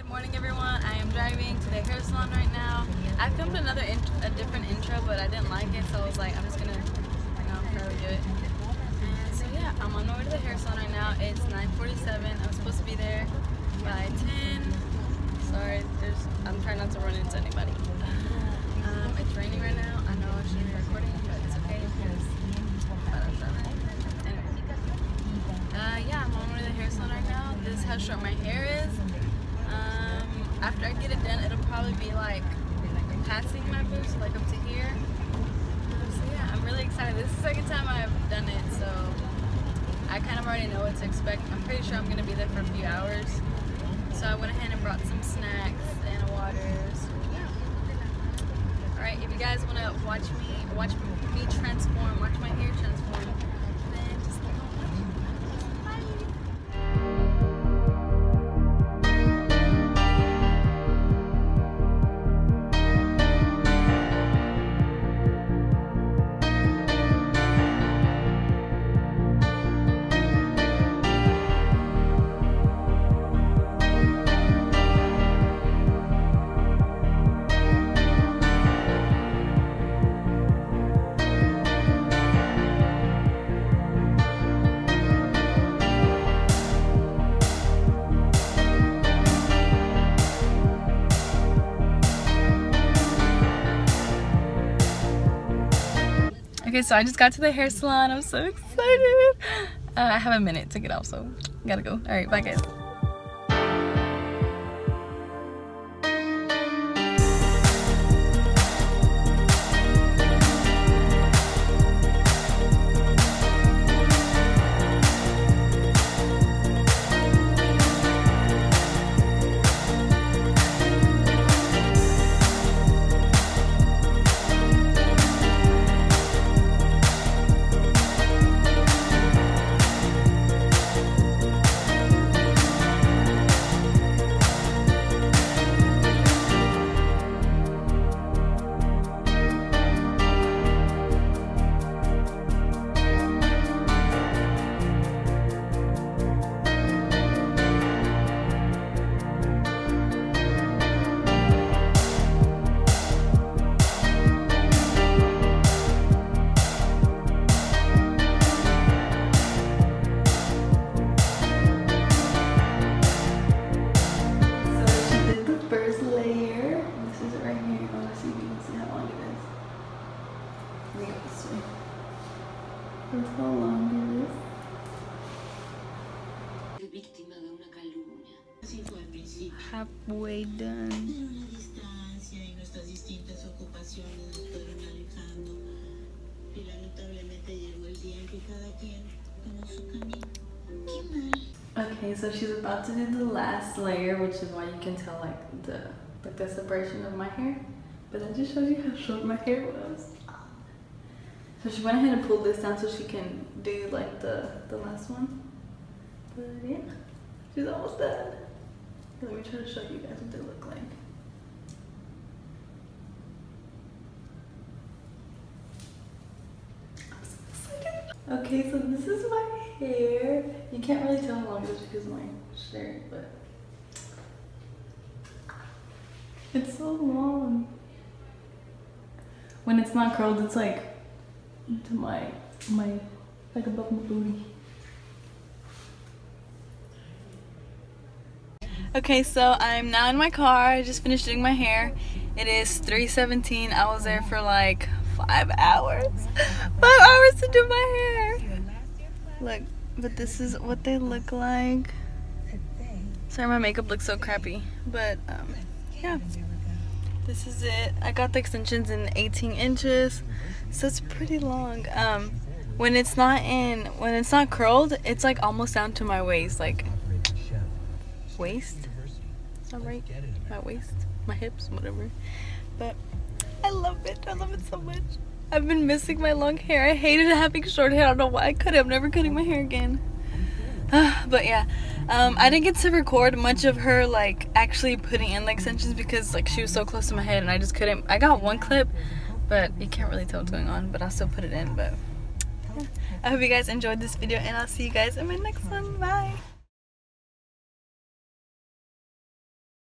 Good morning everyone. I am driving to the hair salon right now. I filmed another a different intro but I didn't like it so I was like I'm just gonna you know probably do it. And so yeah, I'm on my way to the hair salon right now. It's 9:47. I'm supposed to be there by 10. Sorry, there's I'm trying not to run into anybody. Um, it's raining right now. I know I shouldn't be recording but it's okay because. Uh, yeah, I'm on my way to the hair salon right now. This is how short my hair is after I get it done, it'll probably be like passing my boobs, like up to here. So yeah, I'm really excited. This is the second time I've done it, so I kind of already know what to expect. I'm pretty sure I'm going to be there for a few hours. So I went ahead and brought some snacks and waters. Yeah. Alright, if you guys want to watch me, watch me transform, watch my hair transform, Okay, so I just got to the hair salon. I'm so excited. Uh, I have a minute to get off, so gotta go. All right, bye guys. Camino. Qué mal. Okay, so she's about to do the last layer, which is why you can tell like the like the separation of my hair. But I just showed you how short my hair was. So she went ahead and pulled this down so she can do like the, the last one. But yeah, she's almost done. Let me try to show you guys what they look like. So okay, so this is my hair. You can't really tell how long it is because of my shirt, but it's so long. When it's not curled, it's like to my my like above my booty. Okay, so I'm now in my car. I just finished doing my hair. It is 3.17. I was there for like five hours. Five hours to do my hair. Look, but this is what they look like. Sorry, my makeup looks so crappy. But, um, yeah. This is it. I got the extensions in 18 inches so it's pretty long. Um when it's not in when it's not curled it's like almost down to my waist like waist? Is that right? My waist? My hips? Whatever. But I love it. I love it so much. I've been missing my long hair. I hated having short hair. I don't know why I could I'm never cutting my hair again. But yeah um, I didn't get to record much of her like actually putting in the extensions because like she was so close to my head and I just couldn't I got one clip but you can't really tell what's going on but I'll still put it in but yeah. I hope you guys enjoyed this video and I'll see you guys in my next one bye